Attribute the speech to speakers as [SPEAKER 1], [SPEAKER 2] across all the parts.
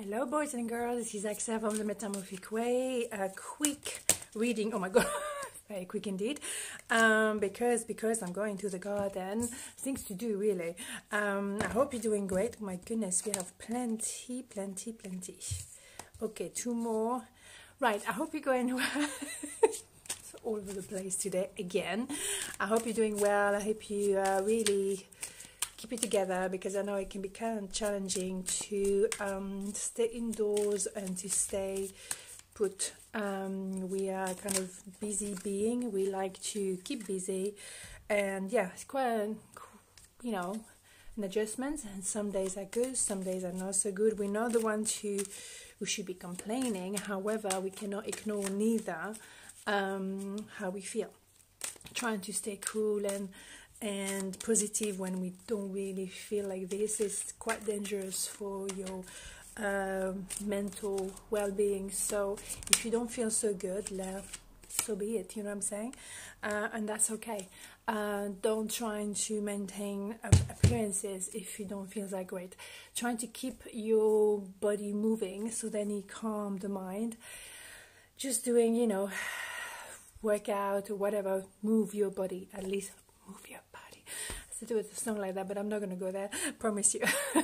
[SPEAKER 1] Hello, boys and girls. This is Axelle from the Metamorphic Way. A quick reading. Oh my god, very quick indeed. Um, because because I'm going to the garden. Things to do really. Um, I hope you're doing great. My goodness, we have plenty, plenty, plenty. Okay, two more. Right. I hope you're going well. all over the place today again. I hope you're doing well. I hope you uh, really keep it together because I know it can be kind of challenging to um, stay indoors and to stay put. Um, we are kind of busy being. We like to keep busy, and yeah, it's quite a, you know an adjustment. And some days are good, some days are not so good. We're not the ones who who should be complaining. However, we cannot ignore neither um, how we feel. Trying to stay cool and and positive when we don't really feel like this is quite dangerous for your uh, mental well-being. So if you don't feel so good, left, so be it. You know what I'm saying? Uh, and that's okay. Uh, don't try to maintain appearances if you don't feel that great. Trying to keep your body moving so then you calm the mind. Just doing, you know, workout or whatever, move your body, at least move your. To do it something like that, but I'm not going to go there, promise you.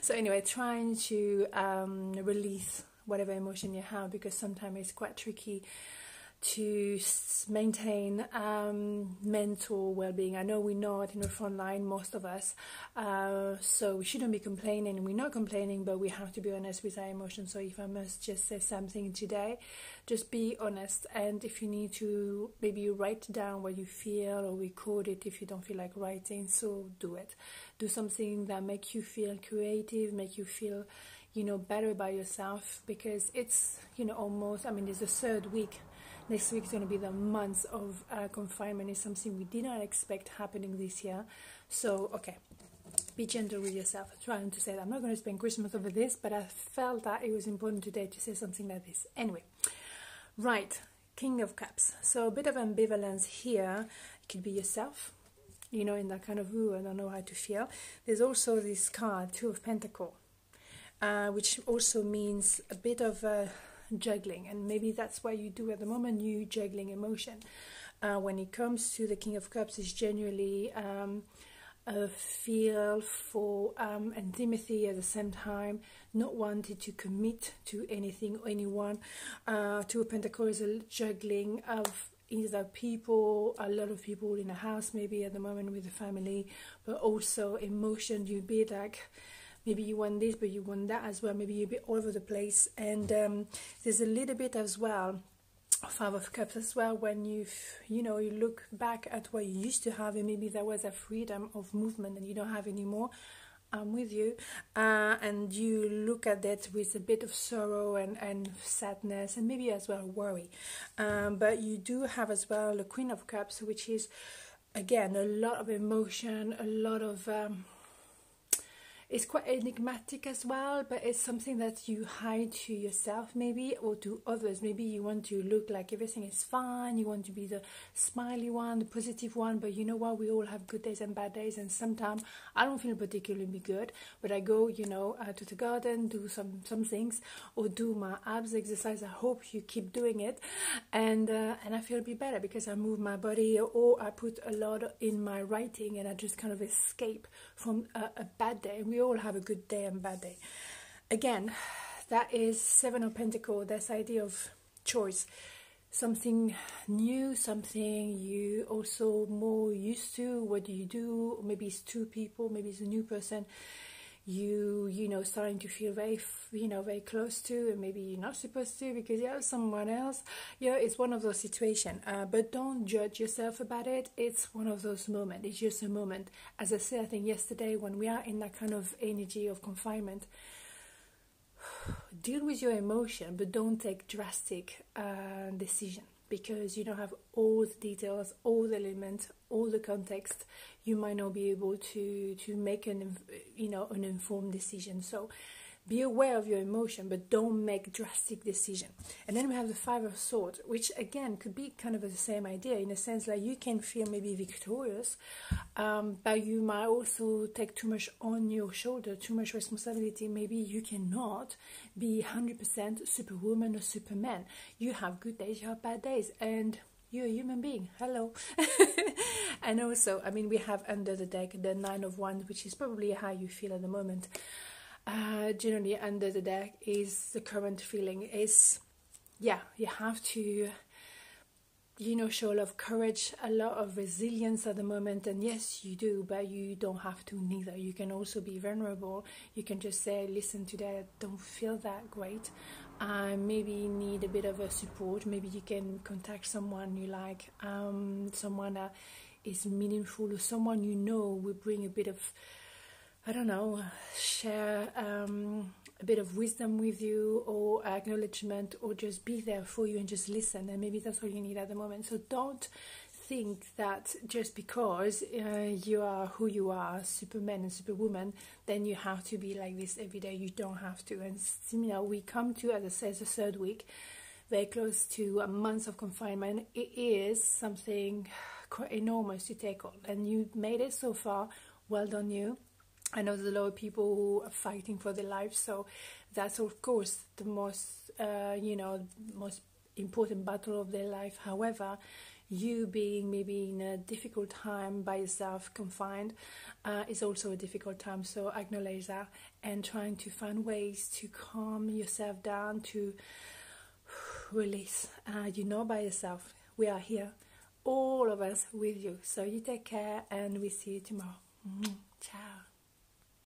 [SPEAKER 1] so anyway, trying to um, release whatever emotion you have because sometimes it's quite tricky to maintain um, mental well-being. I know we're not in the front line, most of us, uh, so we shouldn't be complaining. We're not complaining, but we have to be honest with our emotions. So if I must just say something today, just be honest. And if you need to, maybe write down what you feel or record it if you don't feel like writing. So do it. Do something that make you feel creative, make you feel you know better about yourself because it's you know almost i mean it's the third week next week is going to be the month of uh, confinement. Is something we did not expect happening this year. So okay. Be gentle with yourself. I'm trying to say that i'm not going to spend christmas over this but i felt that it was important today to say something like this. Anyway. Right. King of cups. So a bit of ambivalence here. It could be yourself you know in that kind of ooh i don't know how to feel. There's also this card two of pentacle uh, which also means a bit of a juggling, and maybe that's what you do at the moment. You juggling emotion. Uh, when it comes to the King of Cups, is generally um, a feel for um, intimacy at the same time, not wanting to commit to anything or anyone. Uh, Two of Pentacles is a juggling of either people, a lot of people in a house, maybe at the moment with the family, but also emotion. You be like maybe you want this but you want that as well. Maybe you're a bit all over the place. And um, there's a little bit as well five of cups as well when you you know you look back at what you used to have and maybe there was a freedom of movement and you don't have anymore. I'm with you. Uh, and you look at that with a bit of sorrow and, and sadness and maybe as well worry. Um, but you do have as well the queen of cups which is again a lot of emotion a lot of um, it's quite enigmatic as well, but it's something that you hide to yourself, maybe, or to others. Maybe you want to look like everything is fine, you want to be the smiley one, the positive one, but you know what? We all have good days and bad days, and sometimes I don't feel particularly good, but I go, you know, uh, to the garden, do some, some things, or do my abs exercise. I hope you keep doing it, and, uh, and I feel a bit better because I move my body, or I put a lot in my writing, and I just kind of escape from a, a bad day. We we all have a good day and bad day. Again, that is Seven of Pentacles, this idea of choice. Something new, something you also more used to. What do you do? Maybe it's two people, maybe it's a new person you you know starting to feel very you know very close to and maybe you're not supposed to because you have someone else. Yeah it's one of those situations uh, but don't judge yourself about it. It's one of those moments it's just a moment. As i said i think yesterday when we are in that kind of energy of confinement deal with your emotion but don't take drastic uh, because you don't have all the details, all the elements, all the context. You might not be able to to make an you know an informed decision. So be aware of your emotion, but don't make drastic decision. And then we have the Five of Swords, which again could be kind of the same idea in a sense like you can feel maybe victorious, um, but you might also take too much on your shoulder, too much responsibility. Maybe you cannot be 100% superwoman or superman. You have good days, you have bad days, and you're a human being. Hello. and also, I mean, we have under the deck the Nine of Wands, which is probably how you feel at the moment uh, generally under the deck is the current feeling is yeah you have to you know show a lot of courage a lot of resilience at the moment. And yes you do but you don't have to neither. You can also be vulnerable. You can just say listen today don't feel that great. I maybe need a bit of a support. Maybe you can contact someone you like um, someone that is meaningful or someone you know will bring a bit of I don't know, share um, a bit of wisdom with you or acknowledgement or just be there for you and just listen. And maybe that's all you need at the moment. So don't think that just because uh, you are who you are, Superman and Superwoman, then you have to be like this every day. You don't have to. And you know, we come to, as I said, the third week, very close to a month of confinement. It is something quite enormous to take on, and you made it so far. Well done, you. I know there's a lot of people who are fighting for their lives, so that's of course the most, uh, you know, most important battle of their life. However, you being maybe in a difficult time by yourself, confined, uh, is also a difficult time. So acknowledge that and trying to find ways to calm yourself down, to release. Uh, you're not by yourself. We are here, all of us with you. So you take care, and we see you tomorrow. Mm -hmm. Ciao.